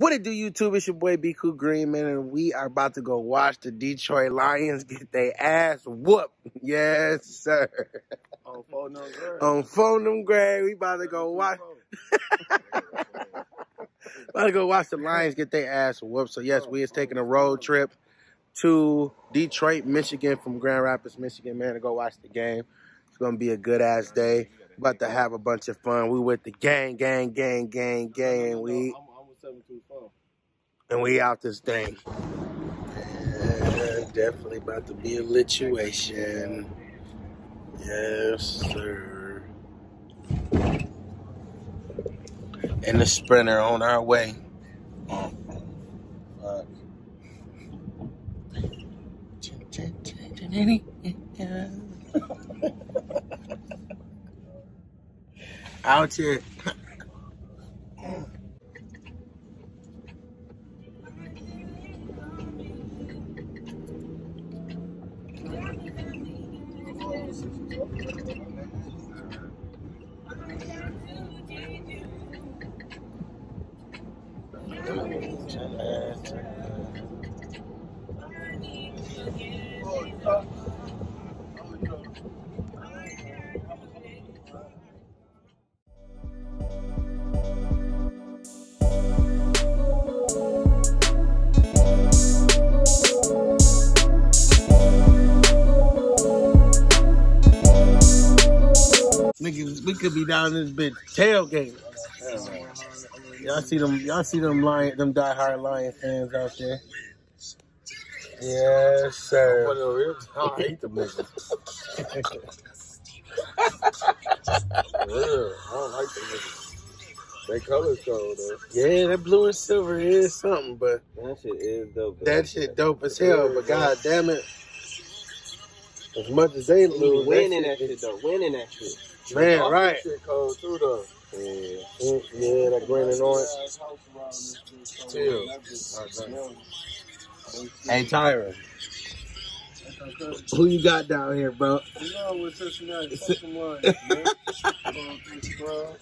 What it do, YouTube? It's your boy B Cool Green, man, and we are about to go watch the Detroit Lions get their ass whooped. Yes, sir. On phone. On them Greg, we about to go watch. about to go watch the Lions get their ass whooped. So yes, we is taking a road trip to Detroit, Michigan, from Grand Rapids, Michigan, man, to go watch the game. It's gonna be a good ass day. About to have a bunch of fun. We with the gang, gang, gang, gang, gang, we I'm, I'm with 724. and we out this thing. Yeah, definitely about to be a lituation. Yes, sir. And the sprinter on our way. Fuck. Out here. We could, we could be down in this bitch tailgate. Y'all see them? Y'all see them lion, them diehard lion fans out there? Yes, sir. I hate them niggas. Real. I don't like them niggas. They colors cold though. Yeah, that blue and silver is something, but That shit is dope. that shit dope as hell. But god damn it, as much as they lose, winning that that shit though. Winning that shit. Man, right. Shit cold too though. Yeah. Yeah, that green and orange. Chill. Hey, Tyra. who you got down here, bro? You know fucking Lions, man. Going through the club,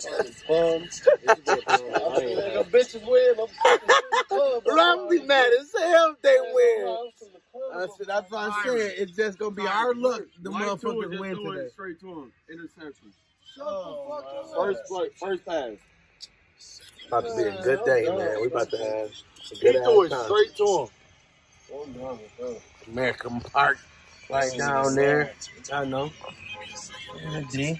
fucking bums. Nigga, bitches win. I'm fucking club. bro. I'm be mad as hell if they win. I'm to the club, That's, that's what I'm saying. It's just gonna be our luck. The White tour, motherfuckers just win threw it today. Straight to him. Interception. Shut the fuck up. First play, first pass. About to be a good day, man. We about to have a He good threw it ass time. straight to him. I'm done. Comerica Park, right down there. I know. Yeah, G.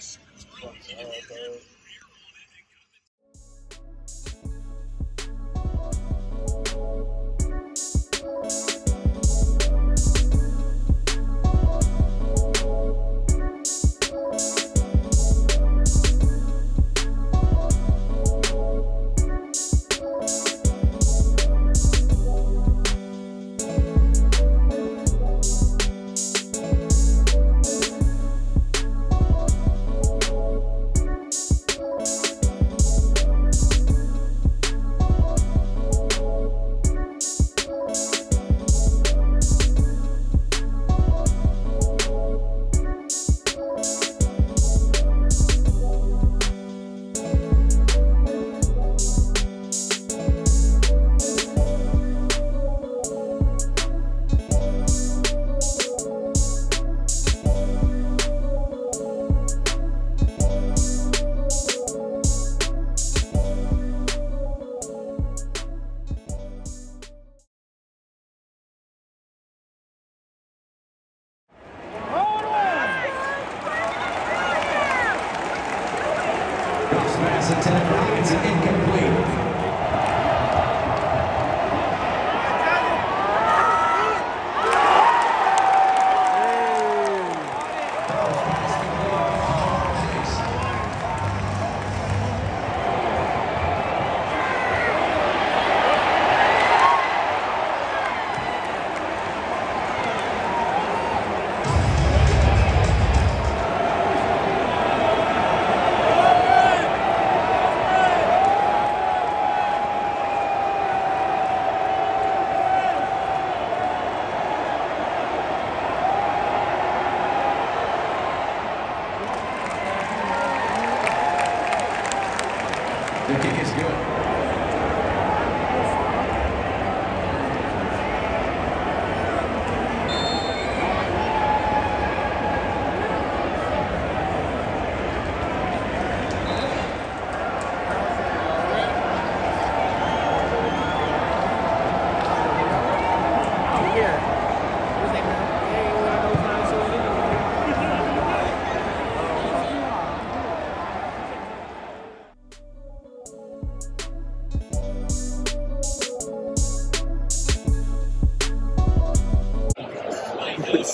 pass attempt. Robinson incomplete. The kick is good. Here.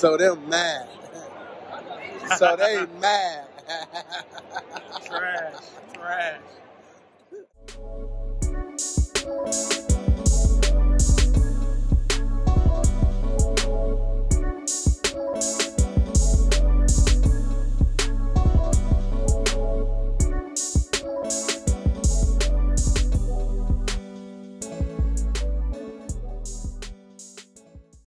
So they're mad. so they mad. trash, trash.